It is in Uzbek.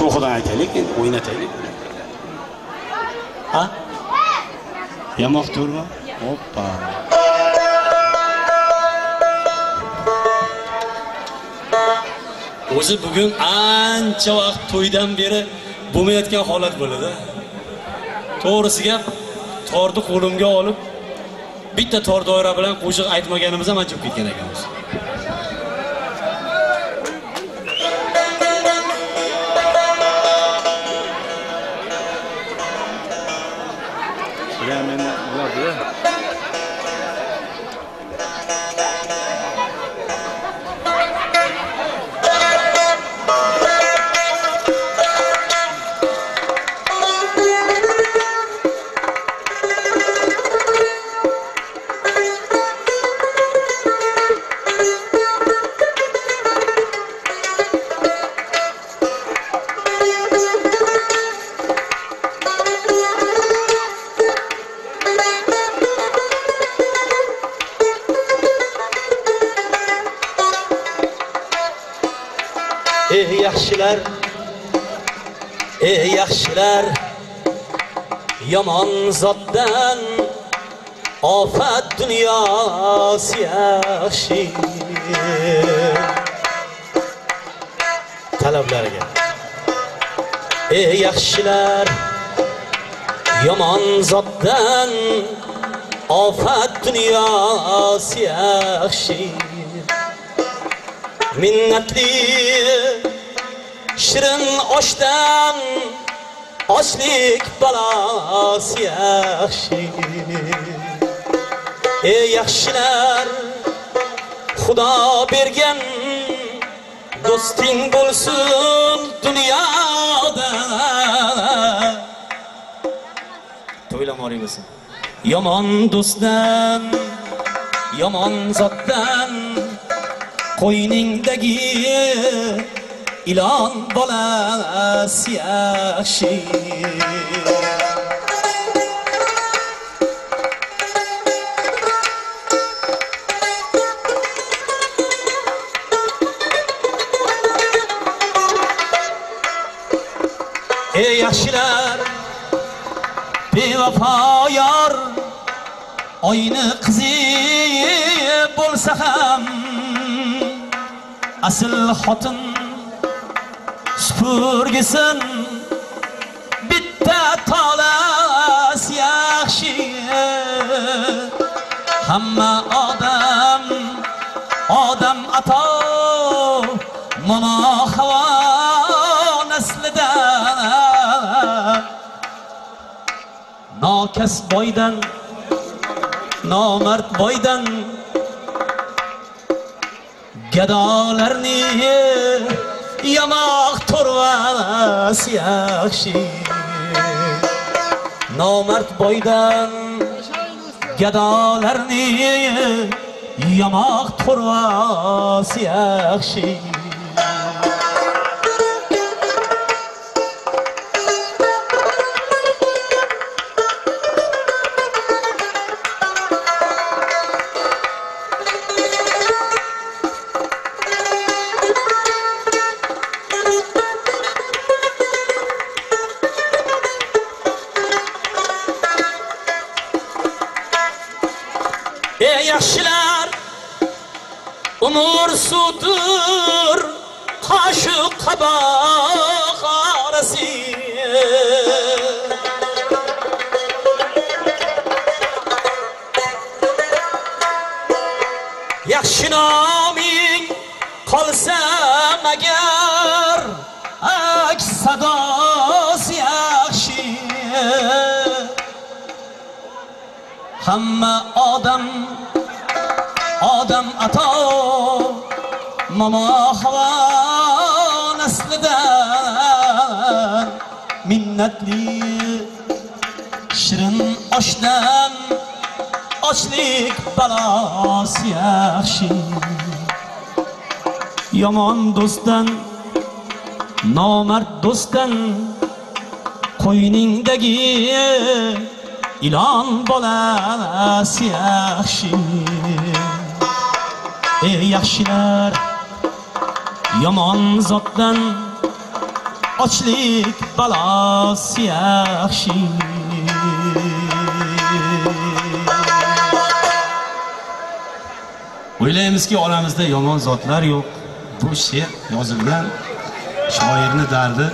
cho'xidan aytaylik endi o'ynataylik ha? Yamoq to'rmi oppa o'zi bugun ancha vaqt to'ydan beri bo'lmayotgan holat bo'ladi. To'g'risi gap torni qo'limga olib bitta tor doira bilan qo'shiq aytmaganimiz ham ancha ketgan ekanmiz. Ey yaxshilar ey yaxshilar yomon zotdan ofat dunyosi yaxshi talablariga ey yaxshilar yomon zotdan ofat dunyosi yaxshi minnatli shirin oshdan ochlik balosi yaxshi ey yaxshilar xudo bergan do'sting bo'lsin dunyoda to'ylamoring bo'lsin. Yomon do'stdan yomon zotdan qo'yningdagi ilon bolasi yaxshi ey yaxshilar bevafo yor oyni qizi bo'lsa ham asl xotin supurgisin bitta tolas yaxshi. Hamma odam odam ato mono havo naslida. Nokas boydan nomard boydan gadolarni yamoq to'rvamas yaxshi. Nomard boydan gadolarni yamoq to'rvas yaxshi. Ey yaşlar umursudur kaşı kabak arası. Yaşın amin kalsam eğer hamma odam odam ato momo havo naslidan minnatli shirin oshdan ochlik balosi yaxshi. Yomon do'stdan nomard do'stdan qo'yningdagi ilon bolasi yaxshi ey yaxshilar yomon zotdan ochlik balosi yaxshi o'ylaymizki olamizda yomon zotlar yo'q bu she'r yozilgan shoirni dardi